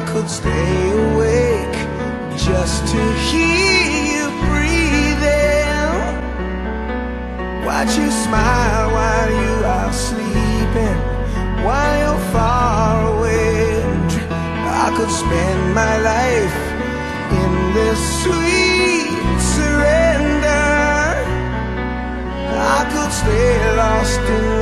I could stay awake just to hear you breathing. Watch you smile while you are sleeping, while you're far away. I could spend my life in this sweet surrender. I could stay lost in